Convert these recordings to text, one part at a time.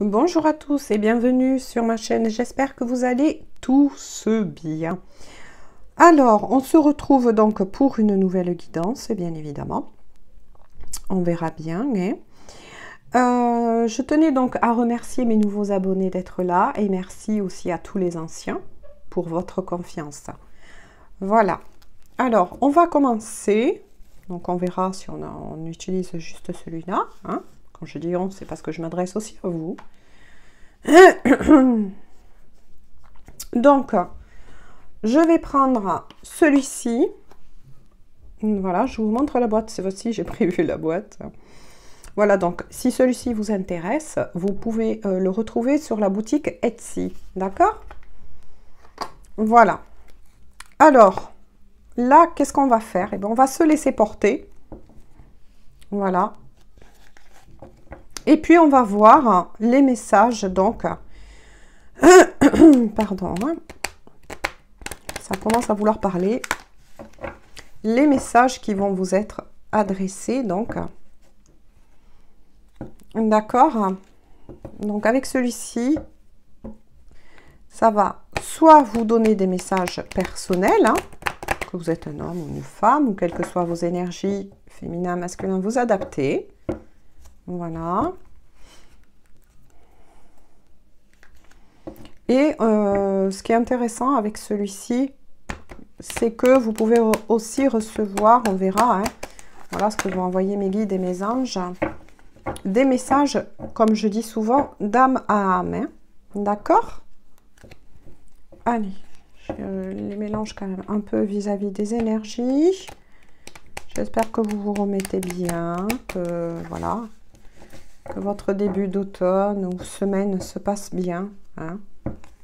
Bonjour à tous et bienvenue sur ma chaîne. J'espère que vous allez tous bien. Alors, on se retrouve donc pour une nouvelle guidance, bien évidemment. On verra bien. Hein. Euh, je tenais donc à remercier mes nouveaux abonnés d'être là et merci aussi à tous les anciens pour votre confiance. Voilà. Alors, on va commencer. Donc, on verra si on, utilise juste celui-là. Hein. Je dis on, c'est parce que je m'adresse aussi à vous. Donc, je vais prendre celui-ci. Voilà, je vous montre la boîte. C'est aussi, j'ai prévu la boîte. Voilà, donc si celui-ci vous intéresse, vous pouvez euh, le retrouver sur la boutique Etsy. D'accord? Voilà. Alors, là, qu'est-ce qu'on va faire? Eh bien, on va se laisser porter. Voilà. Et puis, on va voir les messages, donc... Pardon. Hein. Ça commence à vouloir parler. Les messages qui vont vous être adressés, donc... D'accord Donc, avec celui-ci, ça va soit vous donner des messages personnels, hein, que vous êtes un homme ou une femme, ou quelles que soient vos énergies féminin, masculin, vous adaptez. Voilà. Et euh, ce qui est intéressant avec celui-ci, c'est que vous pouvez aussi recevoir, on verra, hein, voilà ce que vont envoyer mes guides et mes anges, des messages, comme je dis souvent, d'âme à âme. Hein. D'accord? Allez, je les mélange quand même un peu vis-à-vis -vis des énergies. J'espère que vous vous remettez bien, que voilà, que votre début d'automne ou semaine se passe bien. Hein.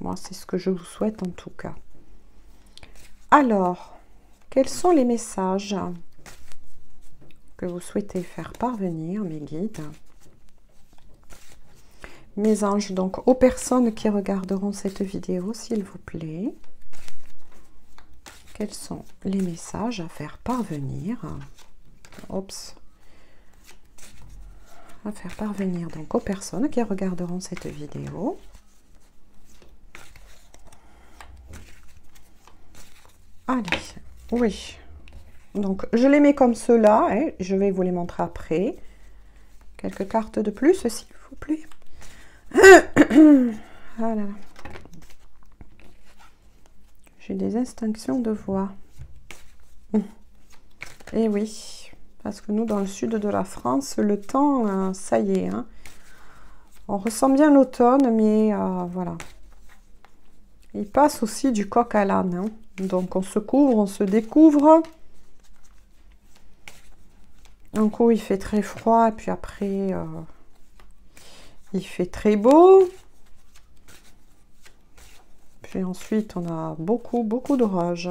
Moi, c'est ce que je vous souhaite en tout cas. Alors, quels sont les messages que vous souhaitez faire parvenir, mes guides? Mes anges, donc aux personnes qui regarderont cette vidéo, s'il vous plaît quels sont les messages à faire parvenir? Oups. À faire parvenir donc aux personnes qui regarderont cette vidéo. Allez, oui. Donc, je les mets comme cela. hein. je vais vous les montrer après. Quelques cartes de plus, s'il vous plaît. voilà. J'ai des instinctions de voix. Et oui, parce que nous, dans le sud de la France, le temps, euh, ça y est. Hein. On ressent bien l'automne, mais euh, voilà. Il passe aussi du coq à l'âne. Hein. Donc, on se couvre, on se découvre. Un coup, il fait très froid, et puis après, euh, il fait très beau. Puis ensuite, on a beaucoup, beaucoup d'orages.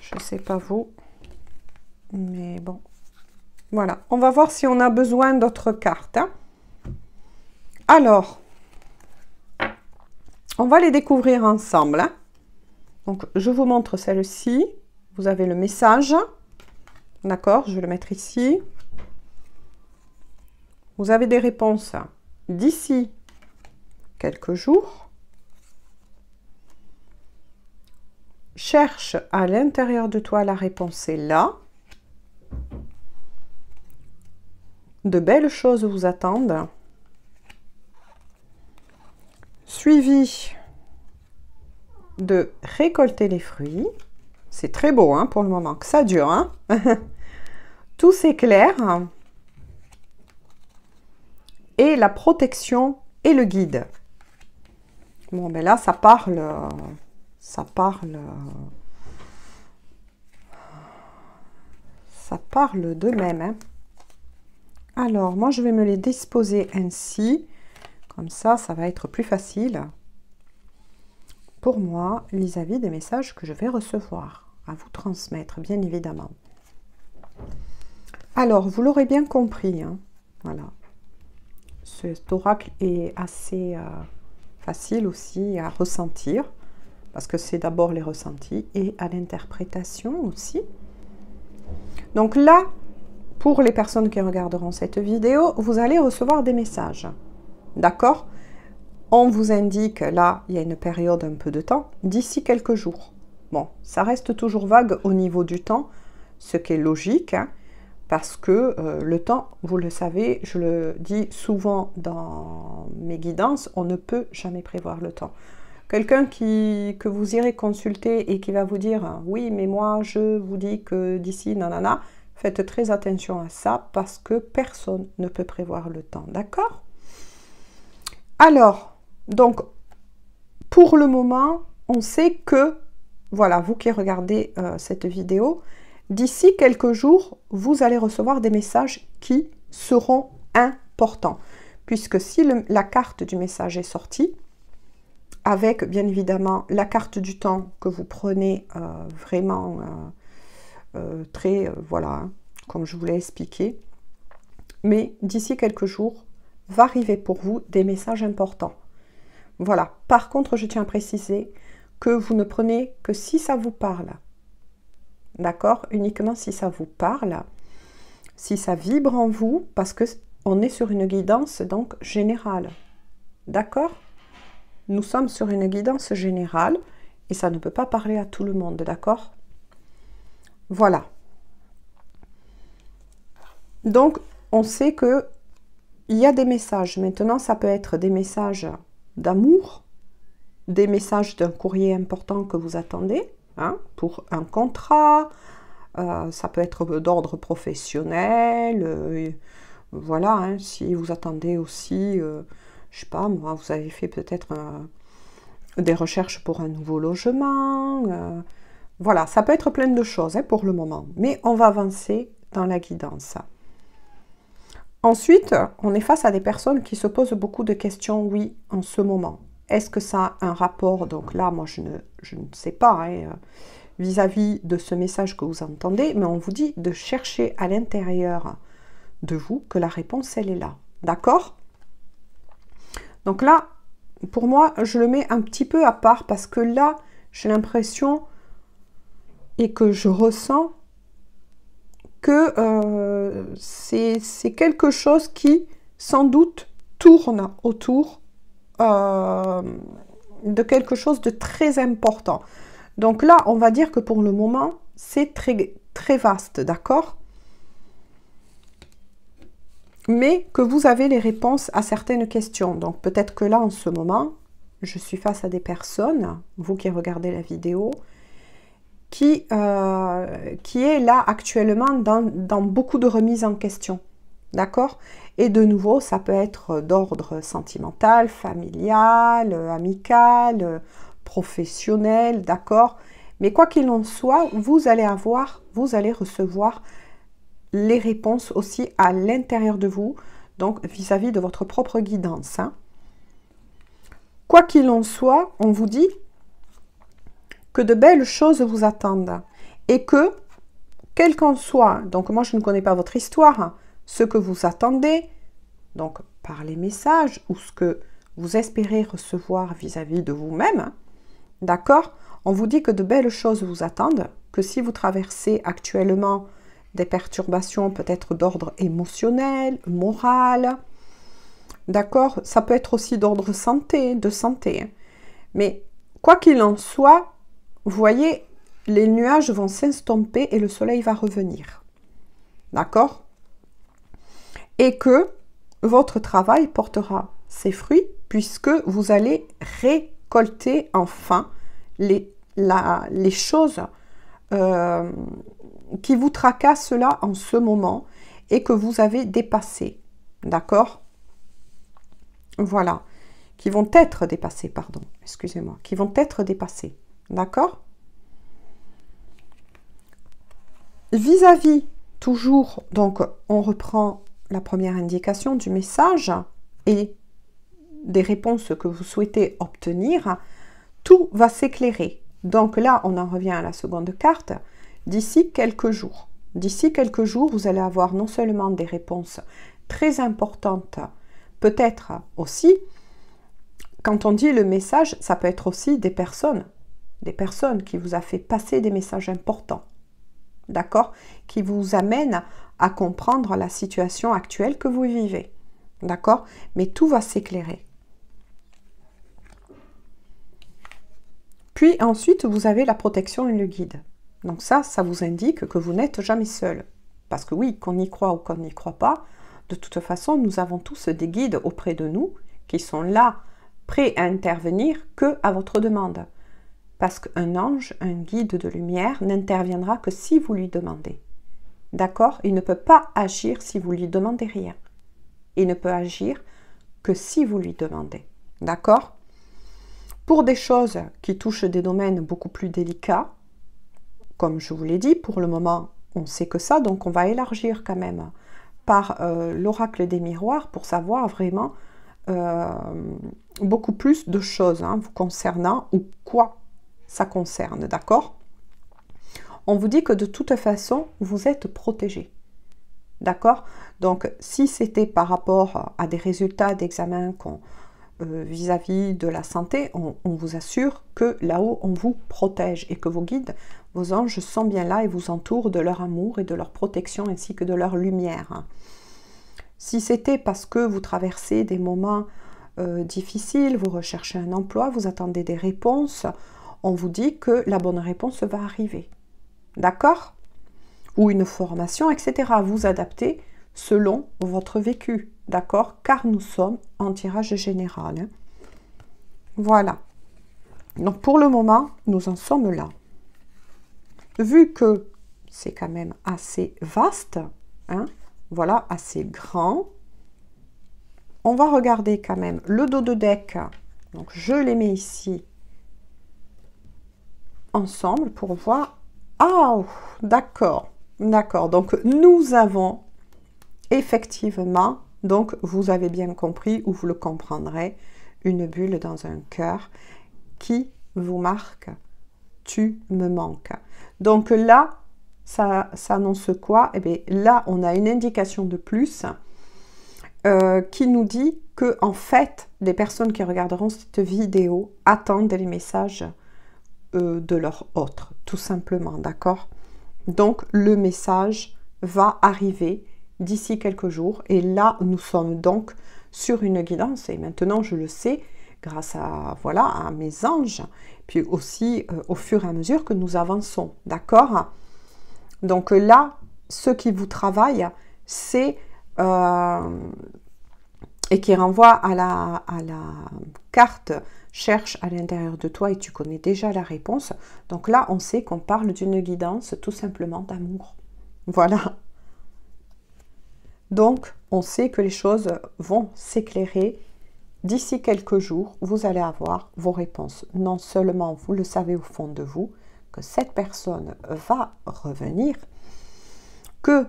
Je sais pas vous. Mais bon. Voilà. On va voir si on a besoin d'autres cartes. Hein. Alors, on va les découvrir ensemble. Hein. Donc, je vous montre celle-ci. Vous avez le message. D'accord Je vais le mettre ici. Vous avez des réponses d'ici quelques jours. Cherche à l'intérieur de toi la réponse est là. De belles choses vous attendent. Suivi de récolter les fruits. C'est très beau hein, pour le moment, que ça dure. Hein Tout s'éclaire. Et la protection et le guide. Bon, ben là, ça parle ça parle ça parle d'eux-mêmes hein. Alors moi je vais me les disposer ainsi comme ça ça va être plus facile pour moi vis-à-vis des messages que je vais recevoir à vous transmettre bien évidemment alors vous l'aurez bien compris hein. voilà cet oracle est assez euh, facile aussi à ressentir parce que c'est d'abord les ressentis et à l'interprétation aussi. Donc là, pour les personnes qui regarderont cette vidéo, vous allez recevoir des messages. D'accord? On vous indique, là, il y a une période un peu de temps, d'ici quelques jours. Bon, ça reste toujours vague au niveau du temps, ce qui est logique, hein, parce que euh, le temps, vous le savez, je le dis souvent dans mes guidances, on ne peut jamais prévoir le temps. Quelqu'un que vous irez consulter et qui va vous dire oui, mais moi je vous dis que d'ici nanana, faites très attention à ça parce que personne ne peut prévoir le temps, d'accord? Alors, donc pour le moment, on sait que voilà, vous qui regardez euh, cette vidéo, d'ici quelques jours, vous allez recevoir des messages qui seront importants. Puisque si la carte du message est sortie, avec bien évidemment la carte du temps que vous prenez euh, vraiment euh, très, voilà, hein, comme je vous l'ai expliqué. Mais d'ici quelques jours, va arriver pour vous des messages importants. Voilà. Par contre, je tiens à préciser que vous ne prenez que si ça vous parle. D'accord? Uniquement si ça vous parle, si ça vibre en vous, parce que on est sur une guidance donc générale. D'accord? Nous sommes sur une guidance générale et ça ne peut pas parler à tout le monde, d'accord? Voilà. Donc, on sait que il y a des messages. Maintenant, ça peut être des messages d'amour, des messages d'un courrier important que vous attendez, hein, pour un contrat, euh, ça peut être d'ordre professionnel, euh, voilà, hein, si vous attendez aussi euh, je sais pas, moi, vous avez fait peut-être des recherches pour un nouveau logement. Voilà, ça peut être plein de choses hein, pour le moment, mais on va avancer dans la guidance. Ensuite, on est face à des personnes qui se posent beaucoup de questions, oui, en ce moment. Est-ce que ça a un rapport Donc là, moi, je ne, sais pas hein, euh, vis-à-vis -vis de ce message que vous entendez, mais on vous dit de chercher à l'intérieur de vous que la réponse, elle est là. D'accord? Donc là, pour moi, je le mets un petit peu à part parce que là, j'ai l'impression et que je ressens que euh, c'est quelque chose qui, sans doute, tourne autour euh, de quelque chose de très important. Donc là, on va dire que pour le moment, c'est très, très vaste, d'accord? Mais que vous avez les réponses à certaines questions. Donc peut-être que là, en ce moment, je suis face à des personnes, vous qui regardez la vidéo, qui, euh, qui est là actuellement dans, dans beaucoup de remises en question. D'accord? Et de nouveau, ça peut être d'ordre sentimental, familial, amical, professionnel, d'accord? Mais quoi qu'il en soit, vous allez avoir, vous allez recevoir les réponses aussi à l'intérieur de vous, donc vis-à-vis de votre propre guidance. Hein. Quoi qu'il en soit, on vous dit que de belles choses vous attendent et que, quel qu'en soit, donc moi je ne connais pas votre histoire, ce que vous attendez, donc par les messages ou ce que vous espérez recevoir vis-à-vis de vous-même, d'accord On vous dit que de belles choses vous attendent, que si vous traversez actuellement des perturbations peut-être d'ordre émotionnel, moral. D'accord Ça peut être aussi d'ordre santé, de santé. Mais quoi qu'il en soit, vous voyez, les nuages vont s'estomper et le soleil va revenir. D'accord? Et que votre travail portera ses fruits puisque vous allez récolter enfin les, les choses euh, qui vous tracasse là en ce moment et que vous avez dépassé. D'accord? Voilà. Qui vont être dépassés, pardon. Excusez-moi. Qui vont être dépassés. D'accord? Vis-à-vis, toujours, donc on reprend la première indication du message et des réponses que vous souhaitez obtenir, tout va s'éclairer. Donc là, on en revient à la seconde carte d'ici quelques jours. D'ici quelques jours, vous allez avoir non seulement des réponses très importantes, peut-être aussi, quand on dit le message, ça peut être aussi des personnes, des personnes qui vous a fait passer des messages importants, d'accord Qui vous amènent à comprendre la situation actuelle que vous vivez. D'accord Mais tout va s'éclairer. Puis ensuite, vous avez la protection et le guide. Donc ça, ça vous indique que vous n'êtes jamais seul. Parce que oui, qu'on y croit ou qu'on n'y croit pas, de toute façon, nous avons tous des guides auprès de nous qui sont là, prêts à intervenir que à votre demande. Parce qu'un ange, un guide de lumière, n'interviendra que si vous lui demandez. D'accord? Il ne peut pas agir si vous lui demandez rien. Il ne peut agir que si vous lui demandez. D'accord? Pour des choses qui touchent des domaines beaucoup plus délicats, comme je vous l'ai dit, pour le moment, on sait que ça, donc on va élargir quand même par euh, l'oracle des miroirs pour savoir vraiment euh, beaucoup plus de choses hein, vous concernant ou quoi ça concerne, d'accord? On vous dit que de toute façon, vous êtes protégé. D'accord? Donc, si c'était par rapport à des résultats d'examen euh, vis-à-vis de la santé, on, vous assure que là-haut, on vous protège et que vos guides, vos anges sont bien là et vous entourent de leur amour et de leur protection ainsi que de leur lumière. Si c'était parce que vous traversez des moments euh, difficiles, vous recherchez un emploi, vous attendez des réponses, on vous dit que la bonne réponse va arriver. D'accord? Ou une formation, etc. Vous adaptez selon votre vécu. D'accord? Car nous sommes en tirage général. Hein. Voilà. Donc pour le moment, nous en sommes là. Vu que c'est quand même assez vaste, hein, voilà, assez grand, on va regarder quand même le dos de deck. Donc je les mets ici ensemble pour voir. Ah, d'accord, d'accord. Donc nous avons effectivement, donc vous avez bien compris ou vous le comprendrez, une bulle dans un cœur qui vous marque. Tu me manques. Donc là, ça, annonce quoi? Eh bien là, on a une indication de plus euh, qui nous dit que en fait, les personnes qui regarderont cette vidéo attendent les messages euh, de leur autre, tout simplement, d'accord? Donc le message va arriver d'ici quelques jours et là nous sommes donc sur une guidance et maintenant je le sais grâce à voilà à mes anges puis aussi euh, au fur et à mesure que nous avançons d'accord? Donc là ce qui vous travaille c'est euh, et qui renvoie à la, à la carte cherche à l'intérieur de toi et tu connais déjà la réponse. Donc là, on sait qu'on parle d'une guidance tout simplement d'amour. Voilà. Donc, on sait que les choses vont s'éclairer. D'ici quelques jours, vous allez avoir vos réponses. Non seulement vous le savez au fond de vous, que cette personne va revenir, que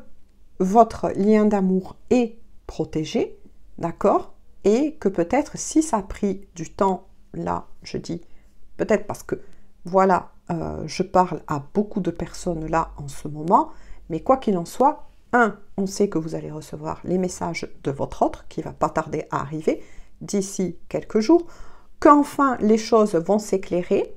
votre lien d'amour est protégé, d'accord? Et que peut-être si ça a pris du temps là, je dis peut-être parce que, voilà, euh, je parle à beaucoup de personnes là en ce moment, mais quoi qu'il en soit, un, on sait que vous allez recevoir les messages de votre autre qui va pas tarder à arriver d'ici quelques jours, qu'enfin les choses vont s'éclairer.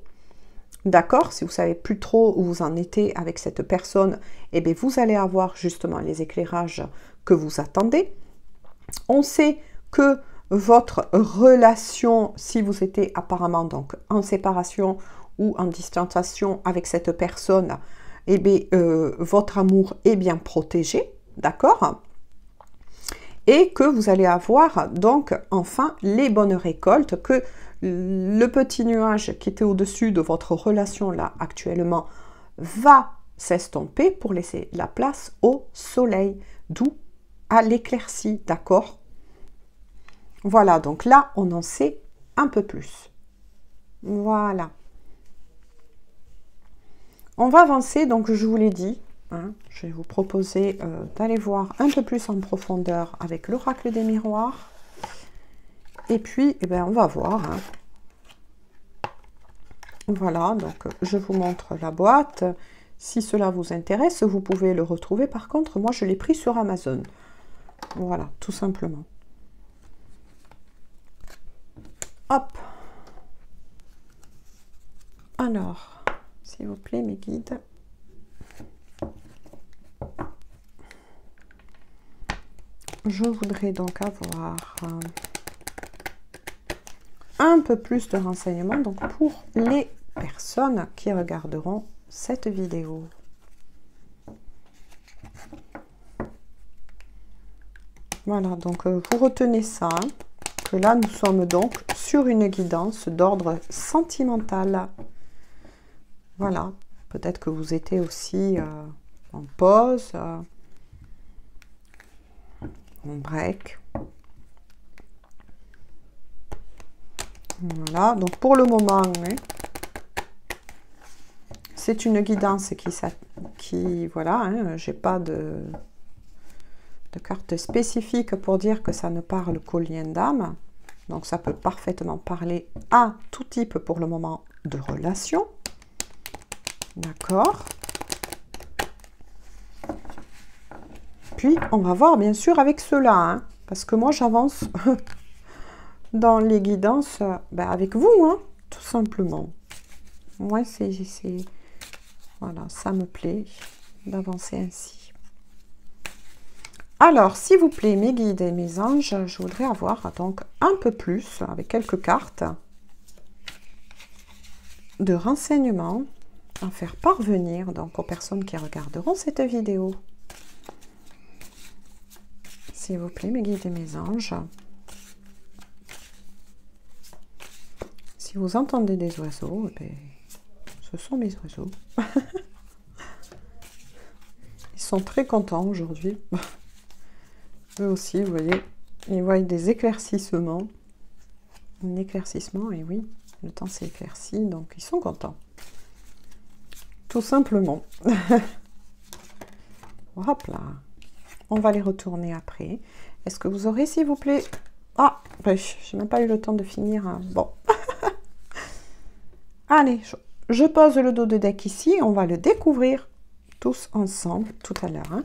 D'accord Si vous savez plus trop où vous en étiez avec cette personne, eh bien vous allez avoir justement les éclairages que vous attendez. On sait que votre relation, si vous étiez apparemment donc en séparation ou en distanciation avec cette personne, eh bien, euh, votre amour est bien protégé, d'accord? Et que vous allez avoir donc enfin les bonnes récoltes, que le petit nuage qui était au-dessus de votre relation là actuellement va s'estomper pour laisser la place au soleil, d'où à l'éclaircie, d'accord? Voilà, donc là, on en sait un peu plus. Voilà. On va avancer, donc je vous l'ai dit, hein, je vais vous proposer euh, d'aller voir un peu plus en profondeur avec l'oracle des miroirs. Et puis, eh bien, on va voir. Hein. Voilà, donc je vous montre la boîte. Si cela vous intéresse, vous pouvez le retrouver. Par contre, moi, je l'ai pris sur Amazon. Voilà, tout simplement. Alors, s'il vous plaît, mes guides. je voudrais donc avoir un peu plus de renseignements donc pour les personnes qui regarderont cette vidéo. Voilà, donc euh, vous retenez ça, là nous sommes donc sur une guidance d'ordre sentimental. Voilà, peut-être que vous étiez aussi euh, en pause, euh, en break. Voilà, donc pour le moment, hein, c'est une guidance qui, qui voilà, hein, j'ai pas de, de carte spécifique pour dire que ça ne parle qu'au lien d'âme. Donc ça peut parfaitement parler à tout type pour le moment de relation. D'accord Puis on va voir bien sûr avec cela, hein, parce que moi j'avance dans les guidances ben, avec vous, hein, tout simplement. Moi c'est voilà, ça me plaît d'avancer ainsi. Alors, s'il vous plaît, mes guides et mes anges, je voudrais avoir donc un peu plus, avec quelques cartes, de renseignements à faire parvenir donc aux personnes qui regarderont cette vidéo. S'il vous plaît, mes guides et mes anges. Si vous entendez des oiseaux, eh ben, ce sont mes oiseaux. Ils sont très contents aujourd'hui. Eux aussi, vous voyez, ils voient des éclaircissements. Un éclaircissement, et oui, le temps s'est éclairci, donc ils sont contents. Tout simplement. Hop là. On va les retourner après. Est-ce que vous aurez, s'il vous plaît... Ah, je j'ai même pas eu le temps de finir. Hein. Bon. Allez, je pose le dos de deck ici, on va le découvrir tous ensemble tout à l'heure. Hein.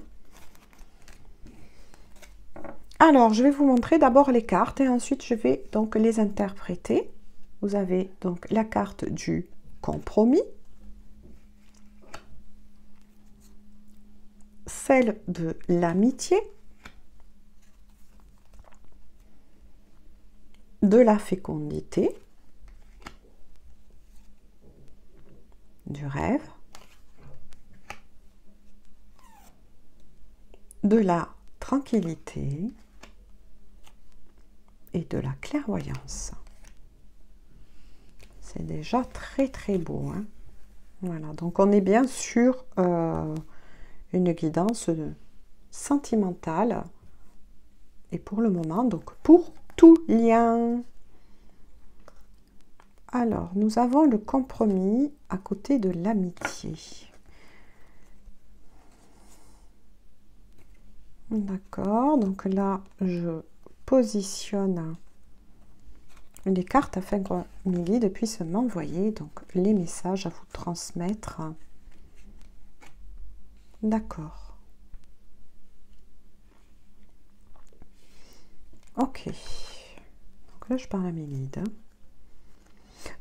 Alors, je vais vous montrer d'abord les cartes et ensuite je vais donc les interpréter. Vous avez donc la carte du compromis, celle de l'amitié, de la fécondité, du rêve, de la tranquillité de la clairvoyance. C'est déjà très très beau. Hein. voilà, donc on est bien sur euh, une guidance sentimentale et pour le moment, donc pour tout lien. Alors, nous avons le compromis à côté de l'amitié. D'accord, donc là, je positionne les cartes afin que guides puissent m'envoyer donc les messages à vous transmettre. D'accord. Ok. Donc là, je parle à guides.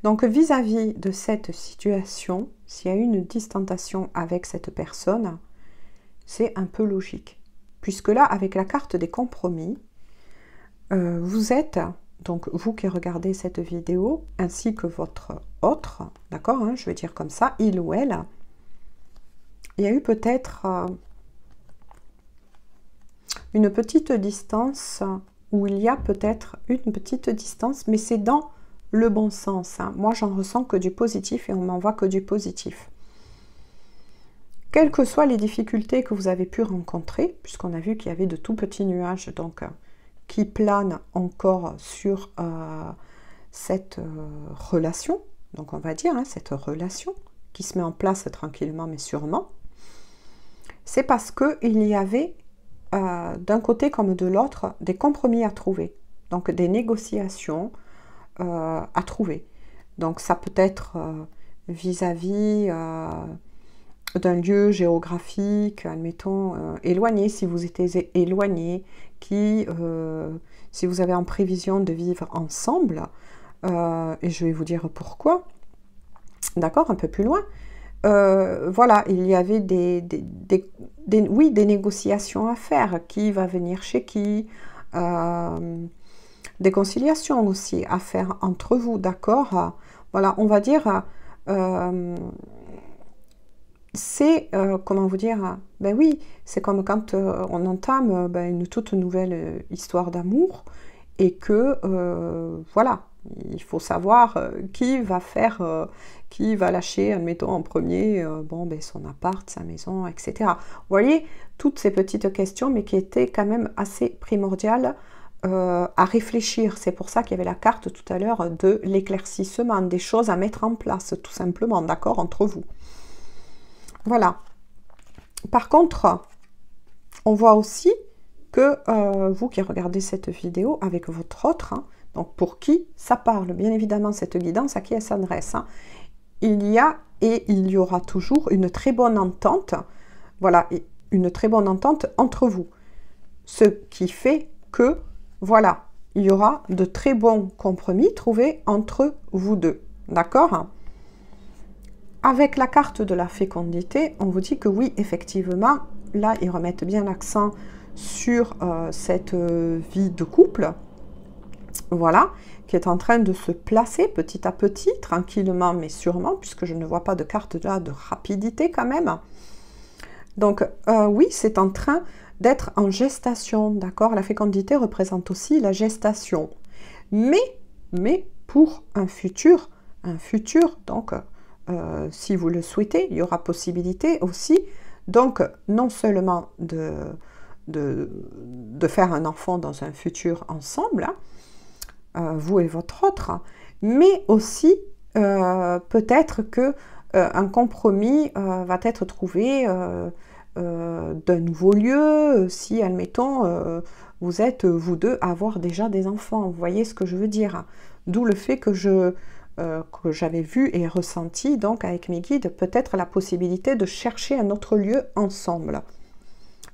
Donc vis-à-vis de cette situation, s'il y a une distentation avec cette personne, c'est un peu logique. Puisque là, avec la carte des compromis, euh, vous êtes, donc vous qui regardez cette vidéo, ainsi que votre autre, d'accord, hein, je vais dire comme ça, il ou elle, il y a eu peut-être euh, une petite distance, ou il y a peut-être une petite distance, mais c'est dans le bon sens. Hein. Moi, j'en ressens que du positif et on m'envoie que du positif. Quelles que soient les difficultés que vous avez pu rencontrer, puisqu'on a vu qu'il y avait de tout petits nuages donc, euh, qui planent encore sur euh, cette euh, relation, donc on va dire hein, cette relation qui se met en place tranquillement mais sûrement, c'est parce qu'il y avait d'un côté comme de l'autre des compromis à trouver, donc des négociations, euh, à trouver. Donc ça peut être euh, vis-à-vis euh, d'un lieu géographique, admettons, éloigné, si vous étiez éloigné, qui, si vous avez en prévision de vivre ensemble, et je vais vous dire pourquoi, d'accord, un peu plus loin, voilà, il y avait des, des, oui, des négociations à faire. Qui va venir chez qui Des conciliations aussi à faire entre vous, d'accord Voilà, on va dire c'est, euh, comment vous dire, ben oui, c'est comme quand euh, on entame euh, ben, une toute nouvelle histoire d'amour et que, voilà, il faut savoir qui va faire, qui va lâcher, admettons, en premier, bon, ben, son appart, sa maison, etc. Vous voyez, toutes ces petites questions, mais qui étaient quand même assez primordiales à réfléchir. C'est pour ça qu'il y avait la carte tout à l'heure de l'éclaircissement, des choses à mettre en place, tout simplement, d'accord, entre vous. Voilà. Par contre, on voit aussi que euh, vous qui regardez cette vidéo avec votre autre, hein, donc pour qui ça parle, bien évidemment, cette guidance, à qui elle s'adresse. Hein, il y a et il y aura toujours une très bonne entente, voilà, une très bonne entente entre vous. Ce qui fait que, voilà, il y aura de très bons compromis trouvés entre vous deux. D'accord avec la carte de la fécondité, on vous dit que oui, effectivement, là, ils remettent bien l'accent sur euh, cette euh, vie de couple, voilà, qui est en train de se placer petit à petit, tranquillement mais sûrement, puisque je ne vois pas de carte là de rapidité quand même. Donc euh, oui, c'est en train d'être en gestation, d'accord? La fécondité représente aussi la gestation, mais, mais pour un futur, un futur, donc euh, si vous le souhaitez, il y aura possibilité aussi, donc non seulement de, faire un enfant dans un futur ensemble, hein, euh, vous et votre autre, mais aussi euh, peut-être que un compromis va être trouvé d'un nouveau lieu, si, admettons, vous êtes vous deux à avoir déjà des enfants. Vous voyez ce que je veux dire? D'où le fait que je, euh, que j'avais vu et ressenti donc avec mes guides, peut-être la possibilité de chercher un autre lieu ensemble.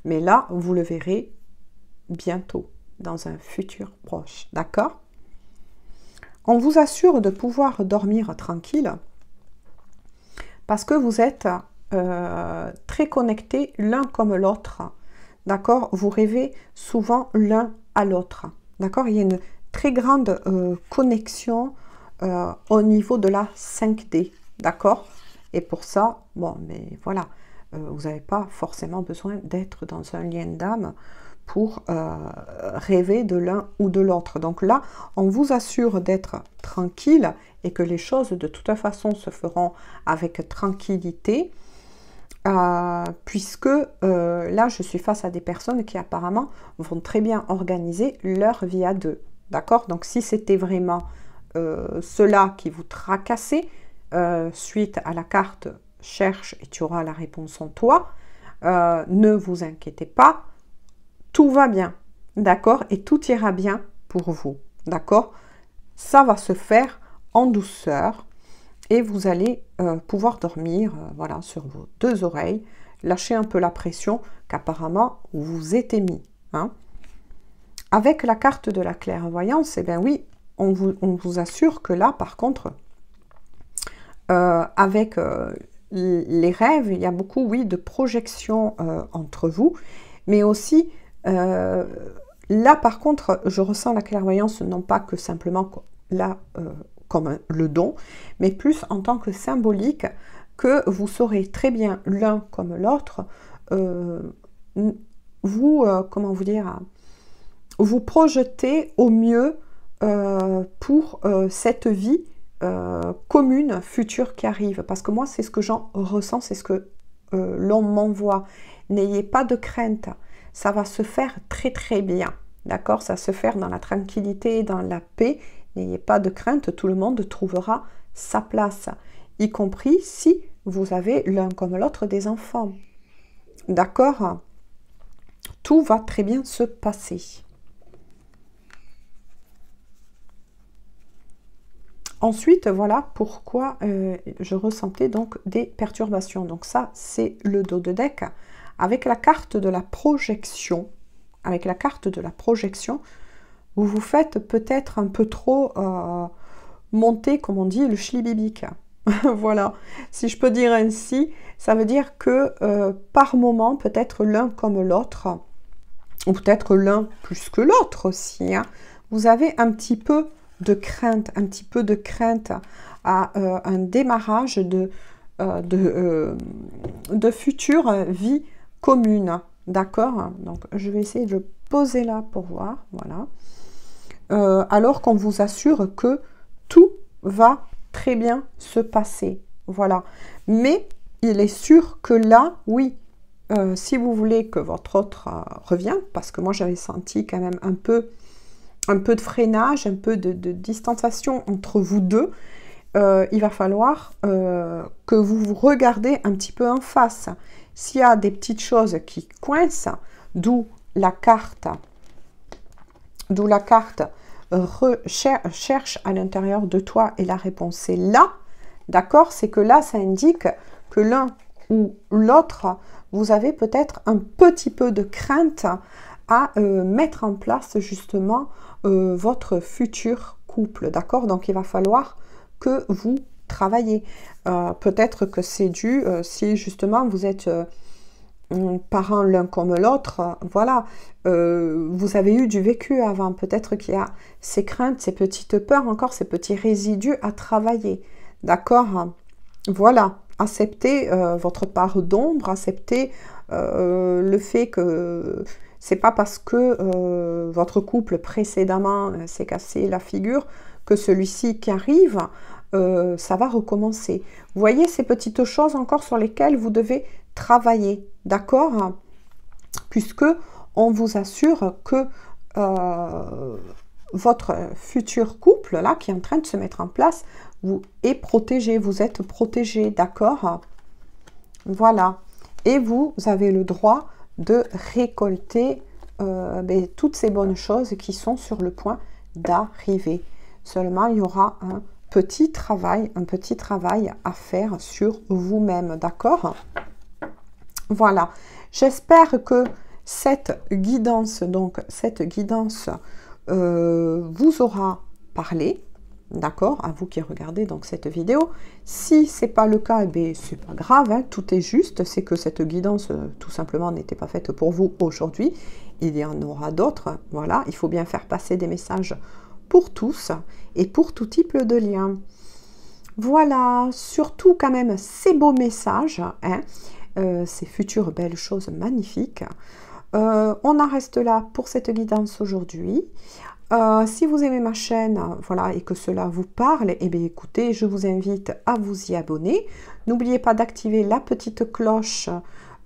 Mais là, vous le verrez bientôt, dans un futur proche. D'accord? On vous assure de pouvoir dormir tranquille parce que vous êtes euh, très connectés l'un comme l'autre. D'accord? Vous rêvez souvent l'un à l'autre. D'accord? Il y a une très grande euh, connexion euh, au niveau de la 5D, d'accord? Et pour ça, bon, mais voilà, euh, vous n'avez pas forcément besoin d'être dans un lien d'âme pour euh, rêver de l'un ou de l'autre. Donc là, on vous assure d'être tranquille et que les choses de toute façon se feront avec tranquillité. puisque là, je suis face à des personnes qui apparemment vont très bien organiser leur vie à deux. D'accord? Donc si c'était vraiment cela qui vous tracassez euh, suite à la carte cherche et tu auras la réponse en toi, euh, ne vous inquiétez pas, tout va bien, d'accord Et tout ira bien pour vous, d'accord Ça va se faire en douceur et vous allez pouvoir dormir voilà, sur vos deux oreilles, lâcher un peu la pression qu'apparemment vous êtes mis. Hein. Avec la carte de la clairvoyance, eh bien oui, on vous, assure que là, par contre, euh, avec euh, les rêves, il y a beaucoup, oui, de projections euh, entre vous, mais aussi, là, par contre, je ressens la clairvoyance, non pas que simplement là, comme le don, mais plus en tant que symbolique, que vous saurez très bien l'un comme l'autre, vous, comment vous dire, vous projetez au mieux euh, pour euh, cette vie euh, commune future qui arrive. Parce que moi, c'est ce que j'en ressens, c'est ce que l'on m'envoie. N'ayez pas de crainte, ça va se faire très très bien. D'accord? Ça va se faire dans la tranquillité dans la paix. N'ayez pas de crainte, tout le monde trouvera sa place, y compris si vous avez l'un comme l'autre des enfants. D'accord? Tout va très bien se passer. Ensuite, voilà pourquoi euh, je ressentais donc des perturbations. Donc ça, c'est le dos de deck. Avec la carte de la projection, avec la carte de la projection, vous vous faites peut-être un peu trop euh, monter, comme on dit, le schlibibique. voilà, si je peux dire ainsi, ça veut dire que euh, par moment, peut-être l'un comme l'autre, ou peut-être l'un plus que l'autre aussi, hein, vous avez un petit peu de crainte, un petit peu de crainte à euh, un démarrage de, euh, de, de future vie commune. D'accord? Donc, je vais essayer de le poser là pour voir. Voilà. alors qu'on vous assure que tout va très bien se passer. Voilà. Mais il est sûr que là, oui, euh, si vous voulez que votre autre euh, revienne, parce que moi j'avais senti quand même un peu, un peu de freinage, un peu de, distanciation entre vous deux, euh, il va falloir que vous vous regardez un petit peu en face. S'il y a des petites choses qui coincent, d'où la carte, d'où la carte cherche à l'intérieur de toi et la réponse est là, d'accord? C'est que là, ça indique que l'un ou l'autre, vous avez peut-être un petit peu de crainte à euh, mettre en place justement euh, votre futur couple, d'accord? Donc il va falloir que vous travaillez. Euh, peut-être que c'est dû si justement vous êtes parents l'un comme l'autre, voilà, vous avez eu du vécu avant, peut-être qu'il y a ces craintes, ces petites peurs, encore ces petits résidus à travailler, d'accord? Voilà, acceptez euh, votre part d'ombre, acceptez euh, le fait que c'est pas parce que euh, votre couple précédemment s'est cassé la figure que celui-ci qui arrive, ça va recommencer. Vous voyez ces petites choses encore sur lesquelles vous devez travailler, d'accord? Puisque on vous assure que votre futur couple, là, qui est en train de se mettre en place, vous est protégé, vous êtes protégé, d'accord? Voilà. Et vous avez le droit de récolter euh, ben, toutes ces bonnes choses qui sont sur le point d'arriver. Seulement, il y aura un petit travail, un petit travail à faire sur vous-même, d'accord? Voilà. J'espère que cette guidance, donc cette guidance, euh, vous aura parlé, D'accord À vous qui regardez donc cette vidéo. Si ce n'est pas le cas, eh c'est pas grave, hein, tout est juste. C'est que cette guidance, euh, tout simplement, n'était pas faite pour vous aujourd'hui. Il y en aura d'autres. Voilà, il faut bien faire passer des messages pour tous et pour tout type de lien. Voilà, surtout quand même ces beaux messages, hein, euh, ces futures belles choses magnifiques. Euh, on en reste là pour cette guidance aujourd'hui. Euh, si vous aimez ma chaîne voilà, et que cela vous parle, eh bien écoutez, je vous invite à vous y abonner. N'oubliez pas d'activer la petite cloche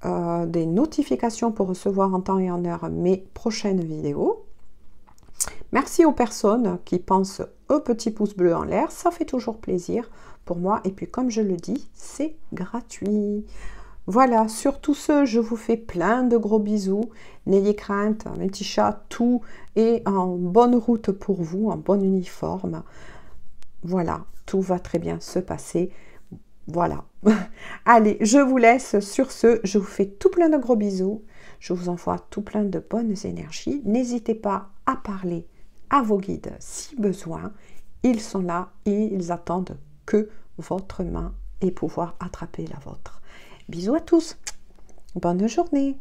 euh, des notifications pour recevoir en temps et en heure mes prochaines vidéos. Merci aux personnes qui pensent au petit pouce bleu en l'air, ça fait toujours plaisir pour moi. Et puis comme je le dis, c'est gratuit. Voilà, sur tout ce, je vous fais plein de gros bisous. N'ayez crainte, mes petits chats, tout est en bonne route pour vous, en bon uniforme. Voilà, tout va très bien se passer. Voilà. Allez, je vous laisse sur ce. Je vous fais tout plein de gros bisous. Je vous envoie tout plein de bonnes énergies. N'hésitez pas à parler à vos guides si besoin. Ils sont là et ils attendent que votre main et pouvoir attraper la vôtre. Bisous à tous. Bonne journée.